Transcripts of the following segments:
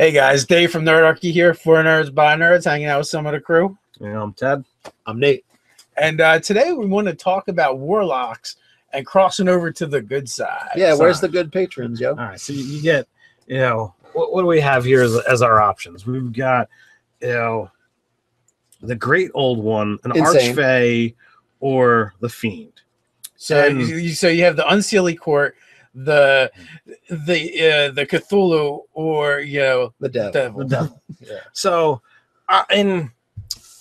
Hey guys, Dave from Nerdarchy here, for nerds by nerds, hanging out with some of the crew. Yeah, I'm Ted. I'm Nate. And uh, today we want to talk about warlocks and crossing over to the good side. Yeah, where's Sorry. the good patrons, yo? All right, so you, you get, you know, what, what do we have here as, as our options? We've got, you know, the great old one, an Insane. archfey, or the fiend. So And- you, you- so you have the Unseelie Court, the the uh, the Cthulhu, or you know, The devil. devil. The devil. So, uh, in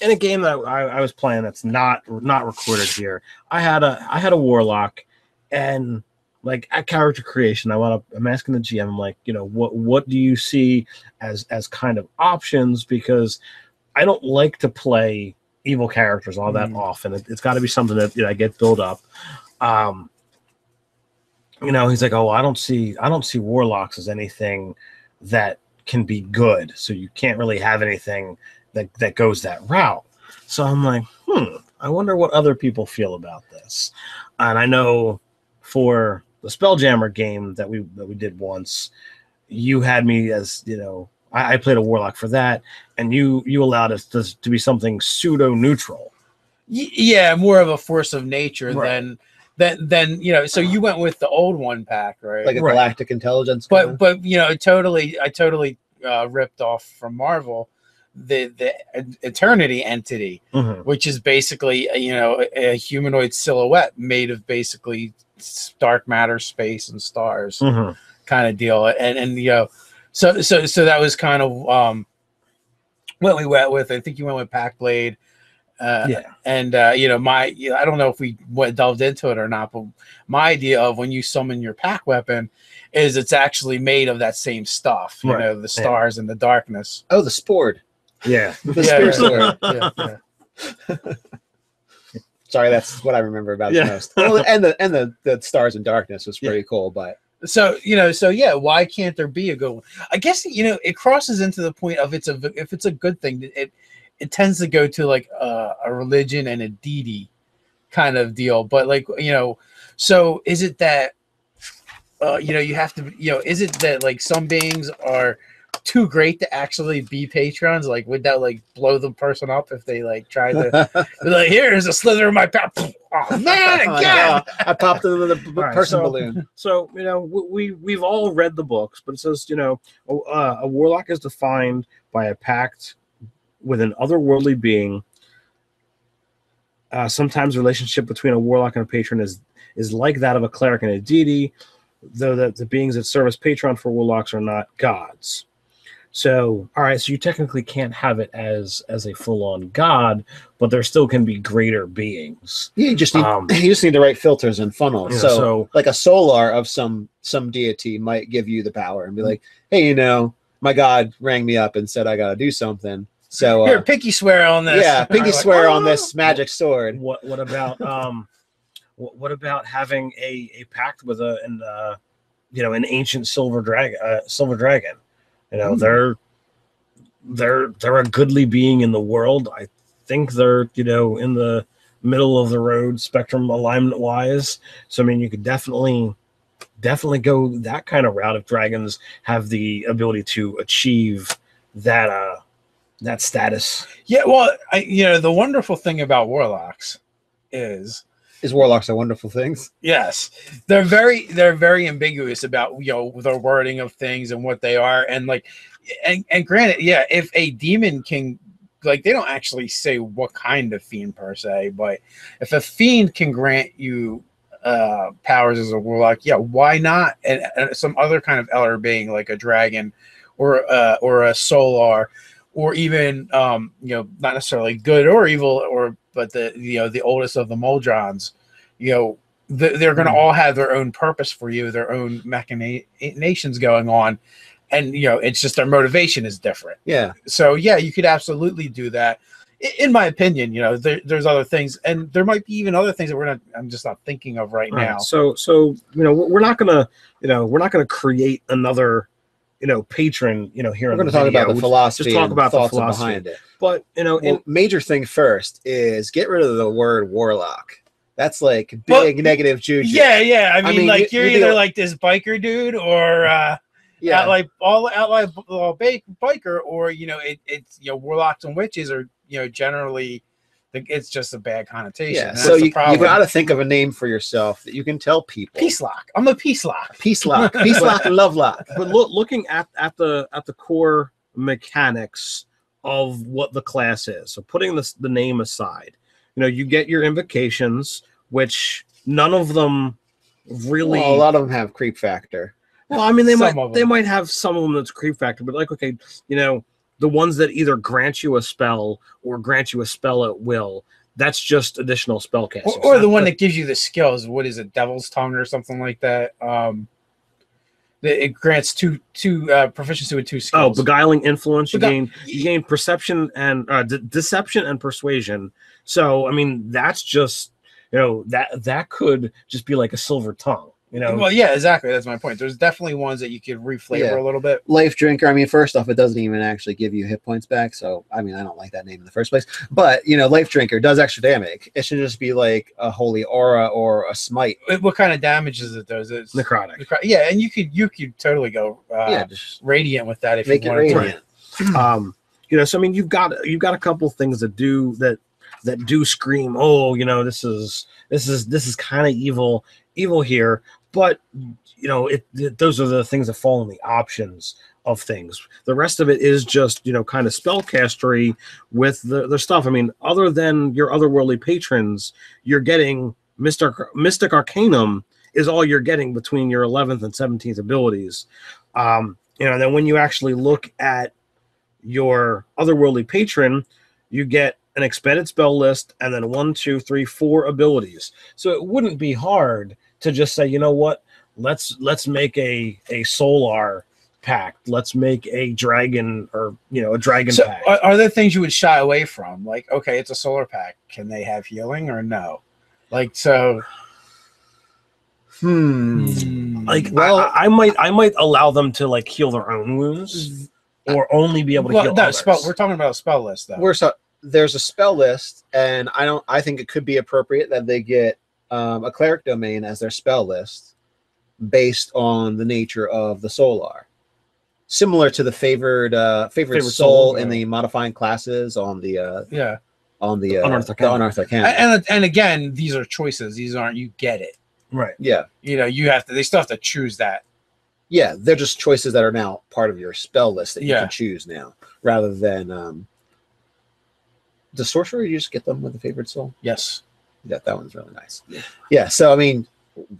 in a game that I, I was playing that's not not recorded here, I had a I had a warlock, and like at character creation, I want to I'm asking the GM, I'm like, you know, what what do you see as as kind of options because I don't like to play evil characters all that Mm. often. It, it's got to be something that you know, I get built up. Um, you know, he's like, oh, I don't see I don't see warlocks as anything that can be good. So you can't really have anything that that goes that route. So I'm like, hmm, I wonder what other people feel about this. And I know for the Spelljammer game that we that we did once, you had me as you know, I, I played a warlock for that, and you you allowed us to, to be something pseudo neutral. Y- yeah, more of a force of nature Right. than than than you know. So you went with the old one pact, right? Like a Right. galactic intelligence. but kinda? but you know totally i totally uh, ripped off from marvel the the eternity entity Mhm. which is basically uh, you know a, a humanoid silhouette made of basically dark matter space and stars Mhm. kind of deal and and you know so so so that was kind of um what we went with i think you went with pact blade uh Yeah. and uh, you know my you know, I don't know if we went delved into it or not, but my idea of when you summon your pact weapon is it's actually made of that same stuff, you Right. know, the stars and the darkness. oh, the sport. Yeah. The Yeah, spear yeah, sword. yeah, yeah. Sorry, that's what I remember about Yeah. the most. Well, and the and the, the stars and darkness was pretty cool, but So you know, so yeah, why can't there be a good one? I guess you know it crosses into the point of it's a if it's a good thing, it it tends to go to like a, a religion and a deity kind of deal. But like you know, so is it that uh, you know you have to you know is it that like some beings are too great to actually be patrons? Like would that like blow the person up if they like tried to like here's a slither of my power? Oh man, Oh, again. no, I popped into the right, person so- balloon. So you know we we- we've all read the books, but it says you know a, uh, a warlock is defined by a pact with an otherworldly being. Uh, sometimes the relationship between a warlock and a patron is is like that of a cleric and a deity, though the, the beings that serve as patron for warlocks are not gods. So, all right, so you technically can't have it as as a full on god, but there still can be greater beings. You just need Um, you just need the right filters and funnels. Yeah, so, so- like a solar of some some deity might give you the power and be like, hey, you know, my god rang me up and said I gotta do something. So Here, uh, pinky swear on this. yeah, pinky Like, swear on "Oh." this magic sword. What what about um what, what about having a a pact with a an uh you know an ancient silver dragon uh, silver dragon you know Hmm. they're they're they're a goodly being in the world i think they're you know in the middle of the road spectrum alignment wise so i mean you could definitely definitely go that kind of route if dragons have the ability to achieve that uh that status Yeah, well, I, you know, the wonderful thing about warlocks is Is warlocks are wonderful things? yes, they're very they're very ambiguous about you know the wording of things and what they are, and like, and and granted, yeah, if a demon can like they don't actually say what kind of fiend per se, but if a fiend can grant you uh powers as a warlock, yeah, why not? And, and some other kind of elder being like a dragon or uh or a solar or even um you know not necessarily good or evil or but the you know the oldest of the modrons you know th- they're going to all have their own purpose for you their own machinations going on and you know it's just their motivation is different Yeah. so yeah you could absolutely do that in my opinion you know there, there's other things and there might be even other things that we're not i'm just not thinking of right Right. now So so you know we're we're not gonna you know we're not gonna create another you know patron you know here. We're going to talk video. about the We'll philosophy Just talk about the thoughts philosophy. behind it. But you know, Well, in, major thing first is get rid of the word warlock. That's like big Well, negative juju. yeah yeah i I mean, mean, like you- you're either like this biker dude or uh Yeah. like all outlaw biker, or you know, it, it's you know, warlocks and witches are you know generally, it's just a bad connotation. yeah. So you, you got to think of a name for yourself that you can tell people. peace lock. I'm a peace lock. Peace lock. Peace lock and love lock. but look, looking at at the at the core mechanics of what the class is. So putting this the name aside, you know, you get your invocations, which none of them really. Well, a lot of them have creep factor. Well, I mean, they Some might they might have some of them that's creep factor, but like, okay, you know, the ones that either grant you a spell or grant you a spell at will, that's just additional spell casting. Or, or the one that gives you the skills. What is it, Devil's Tongue or something like that? Um, that it grants two two uh, proficiency with two skills. Oh, beguiling influence. You Begu- gain you gain perception and uh, de- deception and persuasion. So I mean, that's just you know that that could just be like a silver tongue. You know, well, yeah, exactly. That's my point. There's definitely ones that you could reflavor Yeah. a little bit. Life drinker. I mean, first off, it doesn't even actually give you hit points back. So, I mean, I don't like that name in the first place. But you know, life drinker does extra damage. It should just be like a holy aura or a smite. What- What kind of damage is it? Does it? necrotic. Yeah, and you could you could totally go uh, yeah, just radiant with that if make you it wanted to. radiant. um you know so i mean you've got you've got a couple things that do that that do scream oh you know this is this is this is kind of evil evil here but you know it, it those are the things that fall in the options of things. The rest of it is just you know kind of spellcastery with the, the stuff. I mean other than your otherworldly patrons you're getting mystic mystic arcanum is all you're getting between your 11th and 17th abilities. Um you know then when you actually look at your otherworldly patron, you get an expanded spell list and then one, two, three, four abilities. So it wouldn't be hard to just say, you know what, let's let's make a a solar pact. Let's make a dragon or you know a dragon So, pact. are, are there things you would shy away from? Like, okay, it's a solar pact. Can they have healing or no? Like, so. Hmm. like well- well, I, I might I might allow them to like heal their own wounds or only be able to Well, heal no, others. spell, we're talking about a spell list, though. We're so there's a spell list, and I don't. I think it could be appropriate that they get um, a cleric domain as their spell list, based on the nature of the solar. Similar to the favored uh, favored, Favored soul, soul, in yeah. the modifying classes on the uh, yeah. on the uh, Unearthed the Arcana. unearthed arcana. And, and and again, these are choices. These aren't you get it. right. yeah, You know, you have to. They still have to choose that. yeah, they're just choices that are now part of your spell list that you can choose now, rather than um, the sorcerer. You just get them with the favored soul. Yes. Yeah, that one's really nice. Yeah. so I mean,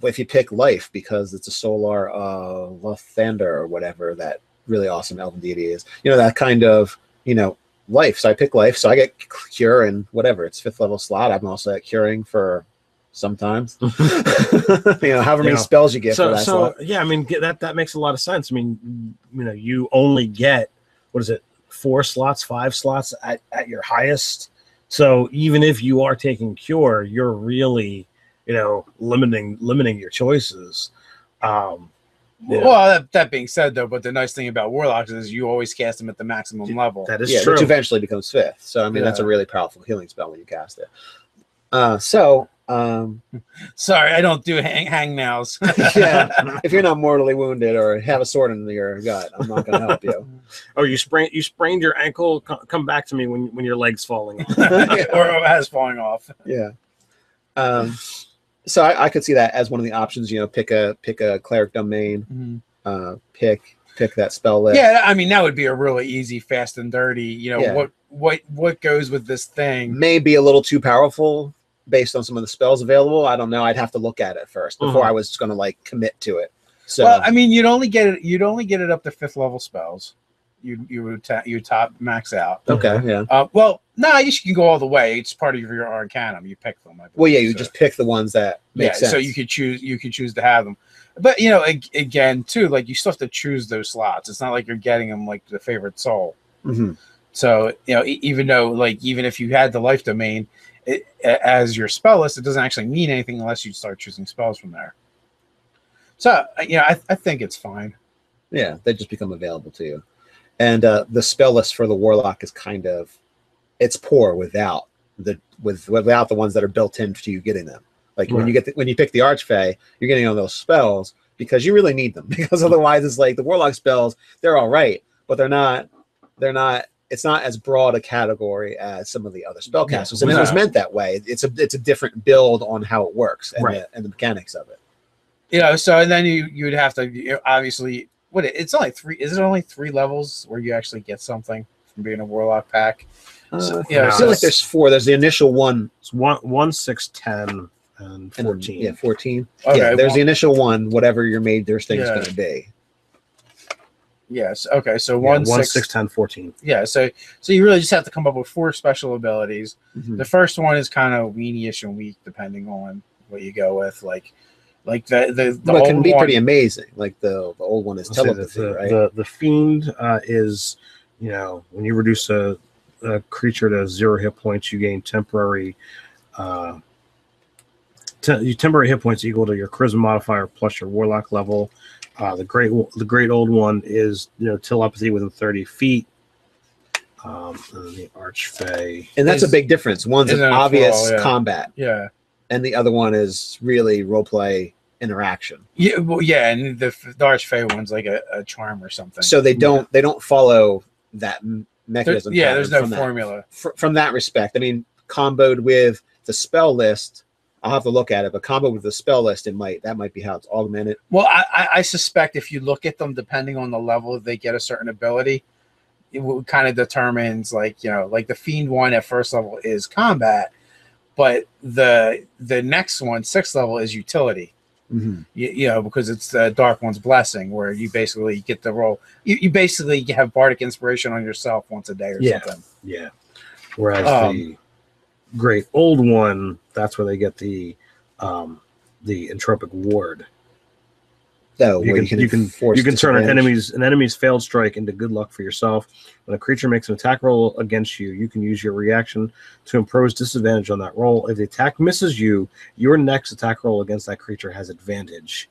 if you pick life because it's a solar uh Lathander or whatever that really awesome elven deity is, you know, that kind of, you know, life. So I pick life, so I get cure and whatever. It's fifth level slot. I'm also at curing for sometimes. you know, however many Yeah. spells you get for so so slot. yeah i mean that that makes a lot of sense i mean you know you only get what is it four slots five slots at, at your highest so even if you are taking cure you're really you know limiting limiting your choices um Yeah. Well, that, that being said, though, but the nice thing about warlocks is you always cast them at the maximum level. that is yeah, true which eventually becomes fifth. So I mean, that's a really powerful healing spell when you cast it. Uh, so um, Sorry, I don't do hang hangnails. yeah, if you're not mortally wounded or have a sword in your gut, I'm not going to help you. oh you sprained you sprained your ankle Co- come back to me when when your legs falling off. or has falling off. yeah. Um, so I, I could see that as one of the options. You know, pick a pick a cleric domain, uh, pick pick that spell list. Yeah, I mean that would be a really easy, fast and dirty. You know Yeah. what what what goes with this thing? may be a little too powerful based on some of the spells available. I don't know. I'd have to look at it first before Mhm. I was going to like commit to it. So well, I mean, you'd only get it. You'd only get it up to fifth level spells. You you would ta- you top max out. okay, yeah. Uh, well, no, guess you can go all the way. It's part of your arcanum. You pick them. I Well, yeah, you so- just pick the ones that make yeah. sense. So you could choose. You could choose to have them. But you know, ag- again, too, like you still have to choose those slots. It's not like you're getting them like the favorite soul. Mhm. So you know, even though like even if you had the life domain it, as your spell list, it doesn't actually mean anything unless you start choosing spells from there. So yeah, I, I think it's fine. Yeah, they just become available to you. And uh, the spell list for the warlock is kind of it's poor without the with without the ones that are built into you getting them. Like when you get the, when you pick the archfey, you're getting all those spells, because you really need them because otherwise it's like the warlock spells they're all right but they're not they're not it's not as broad a category as some of the other spellcasters and it was meant that way. It's a it's a different build on how it works and, Right. the, and the mechanics of it. You know so and then you you would have to obviously what it's only three is it only three levels where you actually get something from being a warlock pact? So- uh, yeah, i feel like there's four. There's the initial one. It's one, one, six, ten, and and fourteen. yeah 14 okay yeah there's well, the initial one whatever your major thing's Yeah. going to be yes okay so Yeah, one, one, six, six, 10, 14. yeah so so you really just have to come up with four special abilities Mhm. the first one is kind of weenie-ish and weak depending on what you go with like like the the, the it can be one, pretty amazing like the the old one is telepathy the, right the, the fiend uh, is, you know, when you reduce a, a creature to zero hit points, you gain temporary. Uh, te- you temporary hit points equal to your charisma modifier plus your warlock level. Uh, the great the great old one is you know telepathy within thirty feet. Um, and the archfey. and that's a big difference one's an isn't it a obvious flaw, yeah. combat yeah and the other one is really role play interaction. yeah well yeah and the the archfey one's like a, a charm or something So they don't they don't follow that m- There- mechanism. yeah there's no pattern from that. formula Fr- from that respect. I mean, comboed with the spell list, I'll have to look at it, but combo with the spell list, it might that might be how it's augmented. Well, I, I- I suspect if you look at them, depending on the level they get a certain ability, it kind of determines like you know, like the fiend one at first level is combat, but the the next one, sixth level, is utility. Mhm. You, you know, because it's the dark one's blessing, where you basically get the roll. You, you basically have bardic inspiration on yourself once a day or Yeah. something. Yeah. Whereas Um, the great old one, that's where they get the um the entropic ward. So You where can you can, enforce you can turn an enemy's an enemy's failed strike into good luck for yourself. When a creature makes an attack roll against you, you can use your reaction to impose disadvantage on that roll. If the attack misses you, your next attack roll against that creature has advantage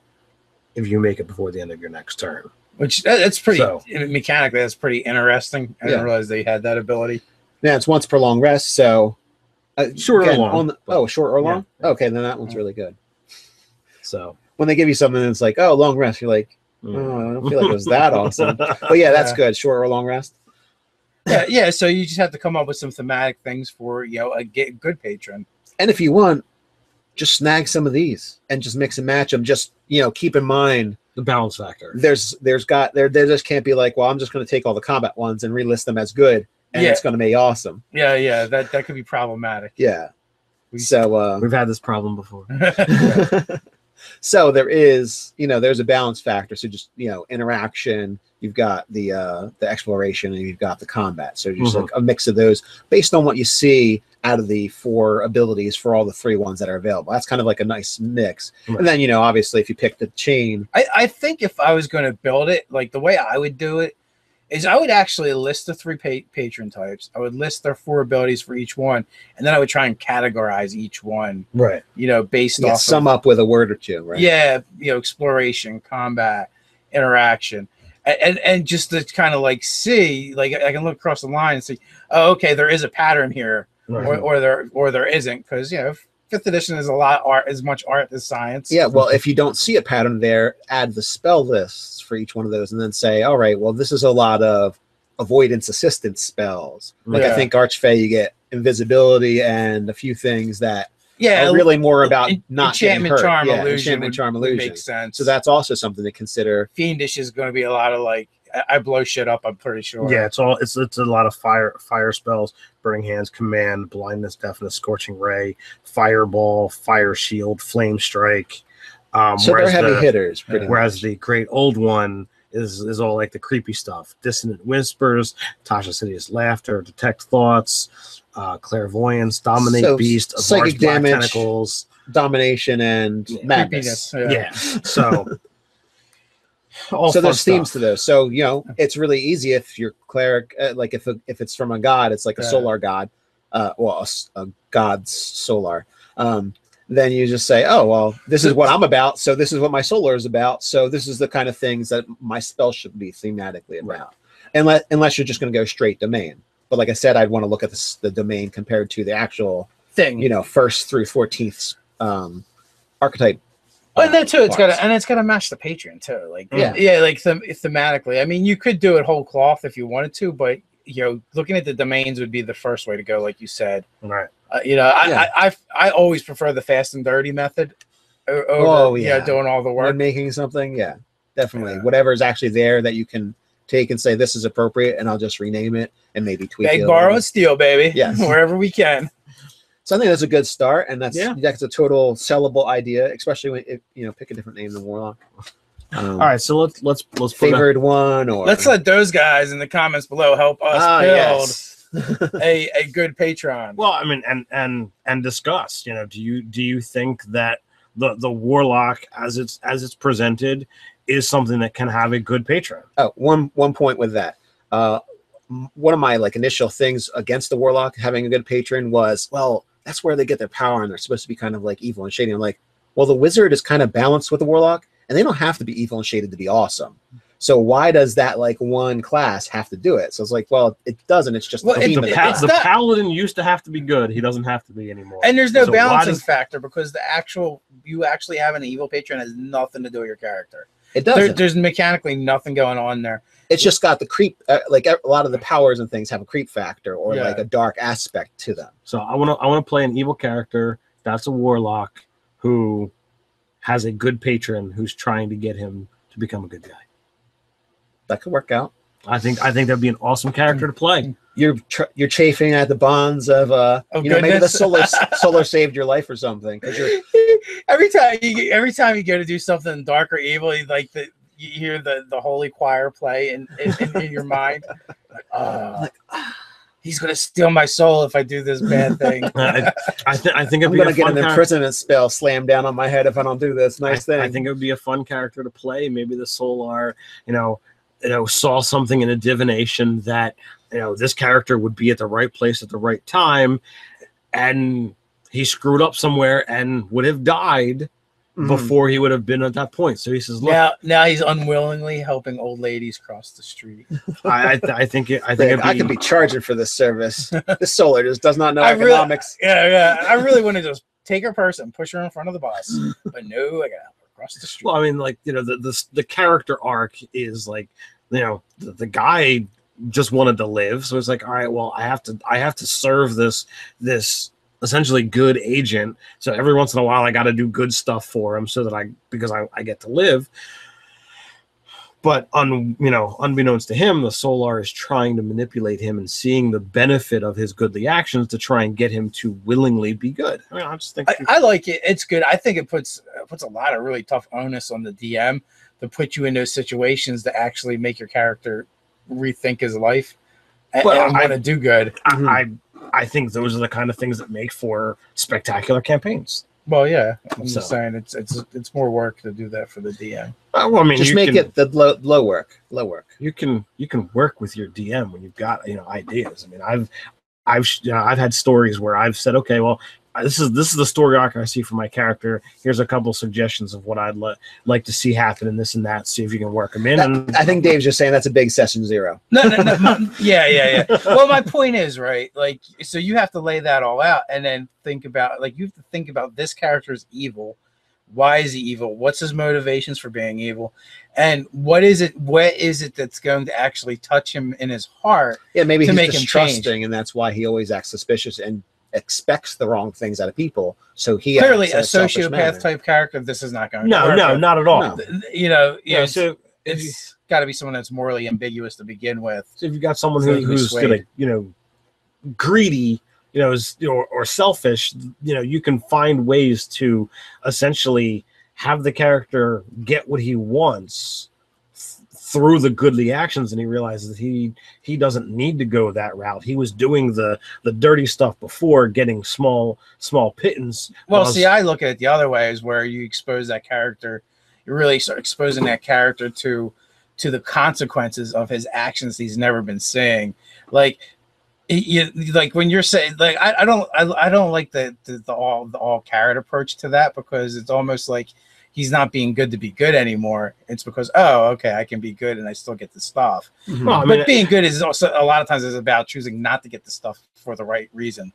if you make it before the end of your next turn. Which that's pretty So- mechanically. That's pretty interesting. I didn't realize they had that ability. Yeah, it's once per long rest. So uh, Short or long, On the, oh, short or long. Yeah. Okay, then that one's really good. So When they give you something that's like, oh, long rest, you're like, mm. oh, I don't feel like it was that awesome. But yeah, that's Yeah. good. Short or long rest. yeah, yeah. So you just have to come up with some thematic things for you know a good patron. And if you want, just snag some of these and just mix and match them. Just you know, keep in mind the balance factor. there's there's got there there just can't be like, well, I'm just going to take all the combat ones and relist them as good, and Yeah. it's going to be awesome. Yeah, yeah. That that could be problematic. Yeah. We- So uh, We've had this problem before. so there is you know there's a balance factor. So just you know interaction. You've got the uh, the exploration and you've got the combat. So just Mhm. like a mix of those based on what you see out of the four abilities for all the three ones that are available. That's kind of like a nice mix. Right. And then you know obviously if you pick the chain, I, I think if I was going to build it, like the way I would do it is I would actually list the three pa- patron types. I would list their four abilities for each one, and then I would try and categorize each one, Right. you know, based yeah, off sum of, up with a word or two, right? yeah, you know, exploration, combat, interaction. a- And, and just to kind of like see, like I can look across the line and see, oh, okay, there is a pattern here, right. or, or there or there isn't, because you know, fifth edition is a lot art as much art as science. Yeah, well, if you don't see a pattern there, add the spell lists for each one of those, and then say, all right, well, this is a lot of avoidance assistance spells. Like I Yeah. think Archfey, you get invisibility and a few things that yeah, are really more about En- not getting enchantment hurt. charm yeah, illusion enchantment would- charm illusion. make sense. So that's also something to consider. fiendish is going to be a lot of like I- I blow shit up. I'm pretty sure. Yeah, it's all it's it's a lot of fire fire spells, burning hands, command, blindness, deafness, scorching ray, fireball, fire shield, flame strike. Um, So they're heavy the, hitters, pretty Whereas much. the great old one is is all like the creepy stuff, dissonant whispers, Tasha's Hideous laughter, detect thoughts, uh, clairvoyance, dominate So, beast, psychic Mars damage, tentacles. domination and Yeah. madness. Creepiness, Yeah. So. all so there's themes to those. So you know, it's really easy if you're cleric, uh, like if a, if it's from a god, it's like a Yeah. solar god, uh, well, a, a god's solar. Um, then you just say, oh well, this is what I'm about. So this is what my solar is about. So this is the kind of things that my spell should be thematically Right. about. Unless unless you're just going to go straight domain. But like I said, I'd want to look at this, the domain compared to the actual, thing. you know, first through fourteenth um, archetype And that too, it's got to and it's got to match the patron too. Like Yeah. yeah, like them, thematically. I mean, you could do it whole cloth if you wanted to, but you know, looking at the domains would be the first way to go, like you said. Right. Uh, you know, I, Yeah. I, I I always prefer the fast and dirty method over Oh, you know, yeah. doing all the work. making something, yeah, definitely. Yeah. Whatever is actually there that you can take and say this is appropriate, and I'll just rename it and maybe tweak it. Beg, borrow, and steal, baby. Yes. wherever we can. So I think that's a good start, and that's Yeah. that's a total sellable idea, especially when if you know pick a different name than Warlock. Um, All right, so let's let's let's put a, one or Let's let those guys in the comments below help us ah build yes. a, a good patron. Well, I mean, and and and discuss. You know, do you do you think that the the warlock as it's as it's presented is something that can have a good patron? oh, one one point with that. Uh, one of my like initial things against the warlock having a good patron was well that's where they get their power and they're supposed to be kind of like evil and shady. I'm like, well, the wizard is kind of balanced with the warlock, and they don't have to be evil and shaded to be awesome. So why does that like one class have to do it? So it's like, well, it doesn't. It's just Well, the The, pa- it's the not- paladin used to have to be good. He doesn't have to be anymore. and there's no So balancing does- factor because the actual you actually have an evil patron has nothing to do with your character. It doesn't. there's mechanically nothing going on there. It's just got the creep. Uh, like a lot of the powers and things have a creep factor or Yeah. like a dark aspect to them. So I want to I want to play an evil character that's a warlock who has a good patron who's trying to get him to become a good guy. That could work out. I think I think that'd be an awesome character to play. You're tr- you're chafing at the bonds of uh, Of you know, maybe the solar solar saved your life or something. 'cause you're every time you every time you go to do something dark or evil, like the you hear the the holy choir play in in, in, in your mind. Like, oh, like, ah. he's gonna steal my soul if I do this bad thing. I, I, th- I think I'm gonna a get an character. imprisonment spell slammed down on my head if I don't do this. Nice I, thing. I think it would be a fun character to play. Maybe the Solar, you know, you know, saw something in a divination that you know this character would be at the right place at the right time, and he screwed up somewhere and would have died Mhm. before he would have been at that point. So he says, "Look, now now he's unwillingly helping old ladies cross the street. I, I, th- I think it, I think Like, it'd I be, could be charging for this service. this solar just does not know I really- economics. Yeah, yeah. I really want to just take her purse and push her in front of the bus, but no, I gotta cross the street. Well, I mean, like you know, the the the character arc is like you know the, the guy just wanted to live, so it's like, all right, well, I have to I have to serve this this essentially good agent. So every once in a while, I got to do good stuff for him so that I because I, I get to live. But un you know, unbeknownst to him, the Solar is trying to manipulate him and seeing the benefit of his goodly actions to try and get him to willingly be good. I mean, I just think I, I like it. It's good. I think it puts it puts a lot of really tough onus on the DM to put you in those situations to actually make your character rethink his life and, Well, and I- want to do good. Mhm. I I think those are the kind of things that make for spectacular campaigns. Well, yeah, I'm So- just saying it's it's it's more work to do that for the DM. Uh, well, I mean, Just you make can, it the low, low work. Low work. you can you can work with your DM when you've got you know ideas. I mean, I've I've you know, I've had stories where I've said, okay, well, this is this is the story arc I see for my character. Here's a couple suggestions of what I'd li- like to see happen and this and that. See if you can work them in. That- and I think Dave's just saying that's a big session zero. No, no, no. my- yeah, yeah, yeah. Well, my point is right. Like, so you have to lay that all out and then think about like you have to think about this character is evil. Why is he evil? What's his motivations for being evil? And what is it? What is it that's going to actually touch him in his heart? Yeah, maybe To he's make him distrusting, and that's why he always acts suspicious and expects the wrong things out of people. So he Clearly, acts a sociopath manner. type character. This is not going. to no, work no, with. not at all. No. You know, you Yeah, know, so it's got to be someone that's morally ambiguous to begin with. so if you got someone who, who's sway. gonna you know greedy you know is or, or selfish you know you can find ways to essentially have the character get what he wants th- through the goodly actions and he realizes that he he doesn't need to go that route he was doing the the dirty stuff before getting small small pittance Well, see, I look at it the other way is where you expose that character, you really start exposing that character to to the consequences of his actions he's never been saying. Like you like when you're saying like I, I don't I, I don't like the, the the all the all carrot approach to that because it's almost like he's not being good to be good anymore. It's because oh okay I can be good and I still get the stuff. Mhm. Well, I mean, but being good is also a lot of times is about choosing not to get the stuff for the right reason.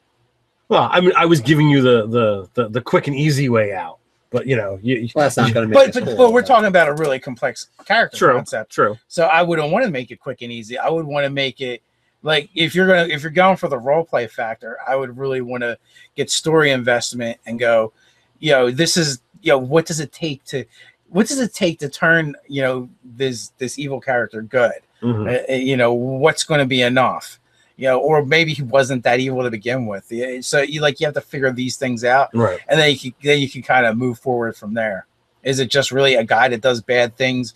well i mean i was giving you the the the, the quick and easy way out but you know, you, Well, that's not going to make. But but, cool, but we're talking about a really complex character true, concept. true. So I wouldn't want to make it quick and easy. I would want to make it like if you're gonna if you're going for the role play factor, I would really want to get story investment and go, you know, this is you know, what does it take to what does it take to turn, you know, this this evil character good? Mhm. Uh, uh, you know, what's going to be enough? You know, or maybe he wasn't that evil to begin with. So you like you have to figure these things out Right. and then you can, then you can kind of move forward from there. Is it just really a guy that does bad things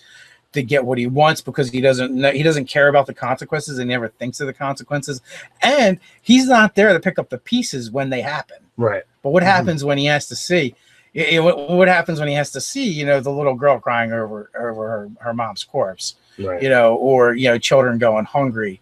to get what he wants because he doesn't know he doesn't care about the consequences and he never thinks of the consequences, and he's not there to pick up the pieces when they happen. Right. But what Mhm. happens when he has to see? Y- y- what, what happens when he has to see? You know, the little girl crying over over her, her mom's corpse Right. you know, or you know, children going hungry.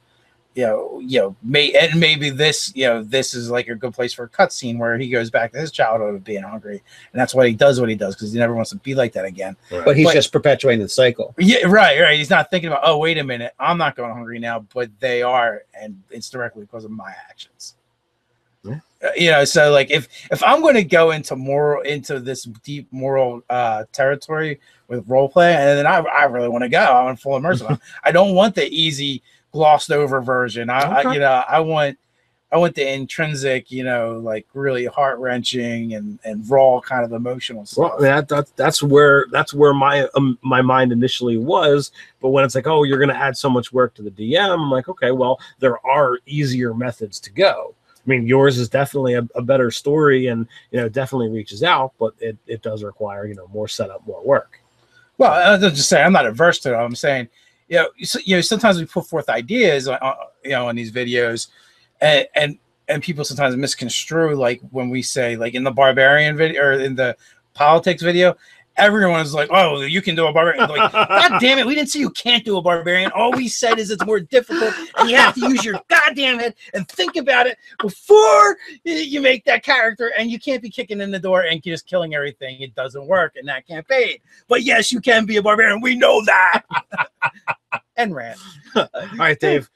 You know, you know, may and maybe this, you know, this is like a good place for a cutscene where he goes back to his childhood of being hungry, and that's why he does what he does because he never wants to be like that again. right. But he's but- just perpetuating the cycle. Yeah, right, right. He's not thinking about, oh, wait a minute, I'm not going hungry now, but they are, and it's directly because of my actions. Yeah. Uh, You know, so like if if I'm going to go into moral into this deep moral uh territory with role play, and then I, I really want to go, I'm in full immersion. I don't want the easy glossed over version. I, I you know I want I want the intrinsic, you know, like really heart wrenching and and raw kind of emotional stuff. Well, that, that that's where that's where my um, my mind initially was. But when it's like, oh, you're going to add so much work to the DM, I'm like, okay, well, there are easier methods to go. I mean, yours is definitely a, a better story, and you know, definitely reaches out, but it, it does require you know more setup, more work. Well, I was just saying, I'm not averse to it. I'm saying, you know, you know, sometimes we put forth ideas, uh, you know, on these videos, and and and people sometimes misconstrue, like when we say, like in the barbarian video or in the politics video, everyone's like, "Oh, you can do a barbarian." Like, God damn it, we didn't say you can't do a barbarian. All we said is it's more difficult, and you have to use your goddamn head and think about it before you make that character. And you can't be kicking in the door and just killing everything. It doesn't work in that campaign. But yes, you can be a barbarian. We know that. and rant. All right, Dave,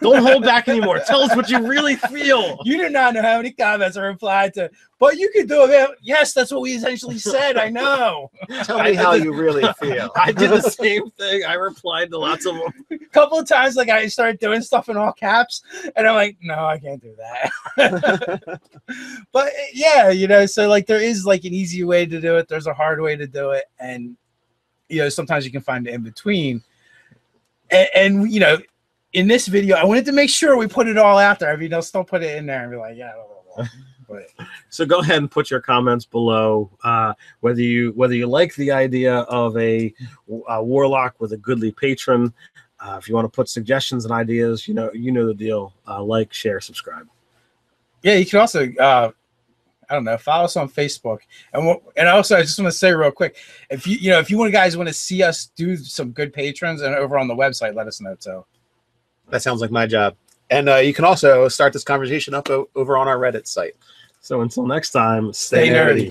don't hold back anymore. Tell us what you really feel. You do not know how many comments are replied to, but you could do it. Yes, that's what we essentially said. I know. Tell me how you really feel. I did the same thing. I replied to lots of them. A couple of times, like I started doing stuff in all caps, and I'm like, no, I can't do that. but yeah, you know, so like there is like an easy way to do it. There's a hard way to do it, and you know, sometimes you can find it in between. And, and you know, in this video, I wanted to make sure we put it all out there. I mean, they'll still put it in there and be like, yeah, blah, blah, blah. but So go ahead and put your comments below. Uh, whether you whether you like the idea of a, a warlock with a goodly patron. Uh, if you want to put suggestions and ideas, you know you know the deal. Uh, like, share, subscribe. yeah, you can also. uh I don't know. Follow us on Facebook, and what, and also I just want to say real quick, if you you know if you want guys want to see us do some good patrons and over on the website, let us know too. That sounds like my job. And uh, you can also start this conversation up o- over on our Reddit site. So until next time, Stay stay, nerdy. nerdy.